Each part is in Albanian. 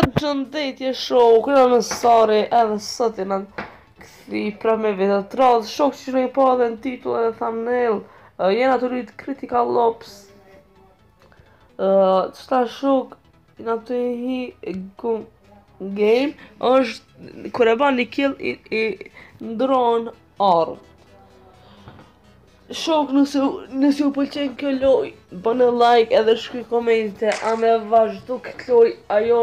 për që ndetje show, kërëm sari edhe sëti në këthi pra me vetë të rrëzë, shok që në i po edhe në titull edhe thumbnail, jena të rritë kritika lopës, që shok në atë hi game është kër e ban një kill i ndronë arë shok nësi u pëlqen kjo loj bënë like edhe shkri komente a me vazhdo këtë loj ajo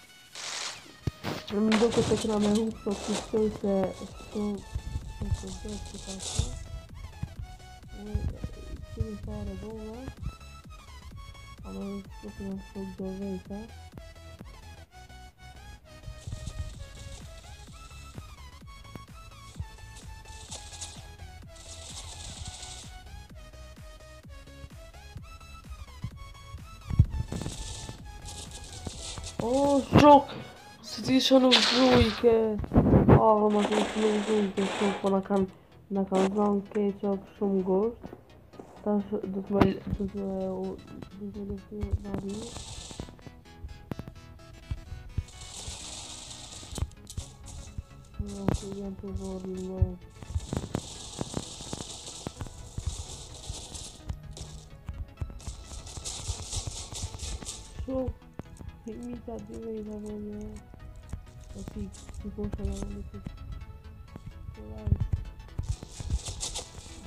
रमिंदो को टकरा मैं हूँ तो किससे से तो उसके पास इसके अनुसार होगा हमें इसको फिर फूक दोगे ऐसा Oh, shock! tutti sono lui che oh ma sono lui che sono una can una canzone che c'è un gol da da smal da da da da Yapacağım zorluğuma. Çok. Bir mi tadı veriyor ya. A ti, po ku shkala në më të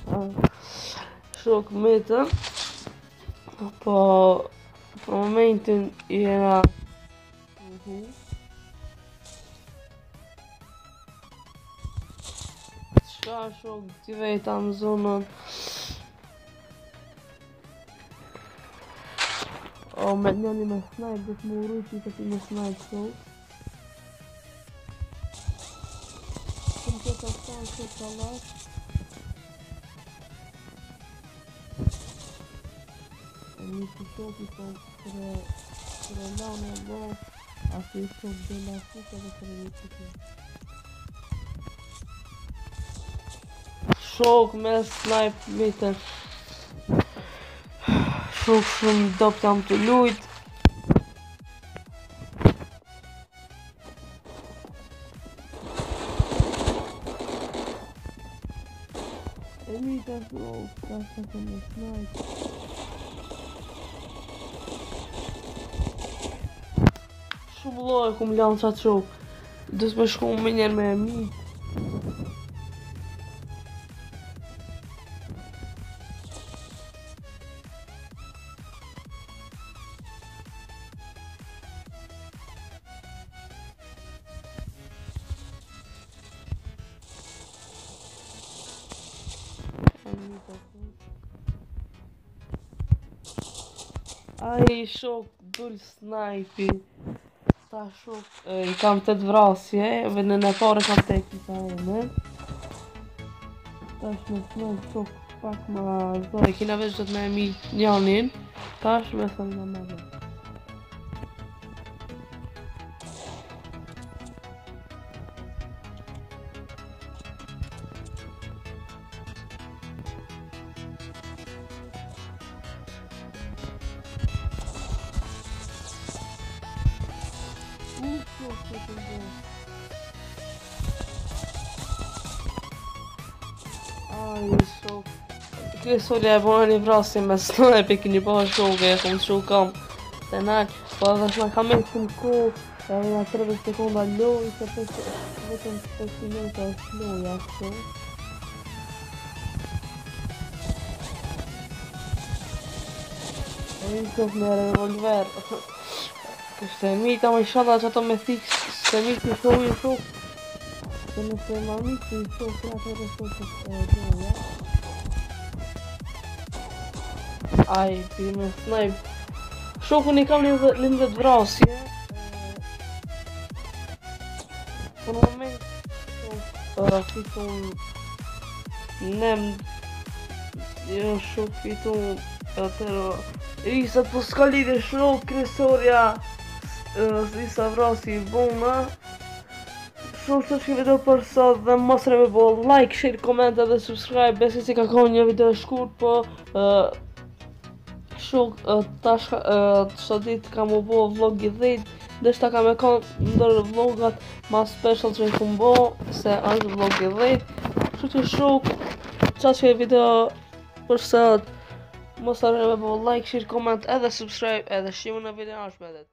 të të Shok më të Po Po momentin i ena Shka shok t'i vetë amë zonën O menja një me snajt dhe t'me u rriti këtë një me snajt sot где-то остался палат. Они пошел и там, программа был, а ты что, где на сука, это Шок, мэс, снайп, метр. Шок, шум, доп, там, тулюйт. Po, Let me get broke. That's not the most nice. Shumë lojë, më lanë sa Dësë me shku më njerë me e mitë. Ai shok dull snajpi Ta shok I kam të të vrasje Vë në në kam të eki të ome Ta shme të në shok pak ma zdoj Kina veç dhët me e mi njanin Ta shme të në më zdoj Ai, eu sou... Eu Queria só olhar bom próximo, mas não é pequeno para o jogo, é como se jogam. Tenag, pode na câmera com cu, é uma trava com com balão e se pensa, vou tentar se não tá assim, é. É que eu acho. Então, não era revolver. Se mi ta më shanda që ato me thikë Se mi të shohu i shohu Se me se ma mi të shohu Se ato të shohu Aj, ti me snipe Shohu kam lindet vrasje Po në moment Ora, ti të Nem Jo, shohu ti të Atero I sa po s'ka lidi shok kresoria është disa vrasi i bunë Shumë së shumë video për sot dhe mos të rebebo like, share, komenta dhe subscribe Besi si ka kohë një video shkurt po Shumë tashka të së dit ka mu bo vlog i dhejt Dhe shta ka me kohë ndër vlogat ma special që i ku mbo Se është vlog i dhejt Shumë të shumë që që e video për sot Mos të rebebo like, share, komenta dhe subscribe Edhe shimu në video në shumë edhe